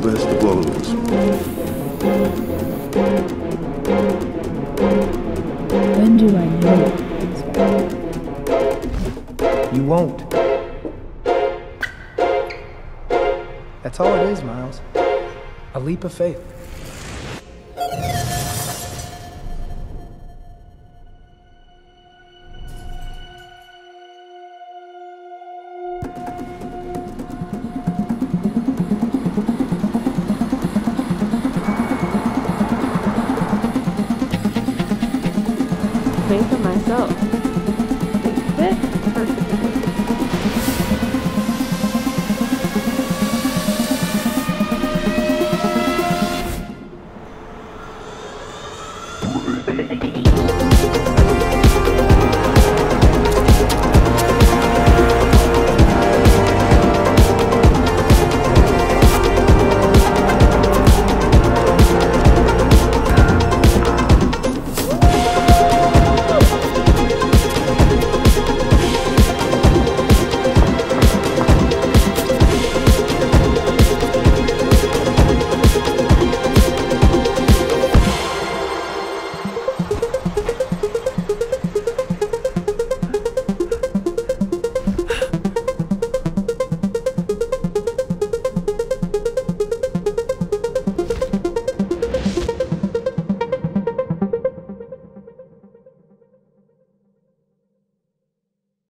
Best of all of us. When do I know? You won't. That's all it is, Miles. A leap of faith. For myself.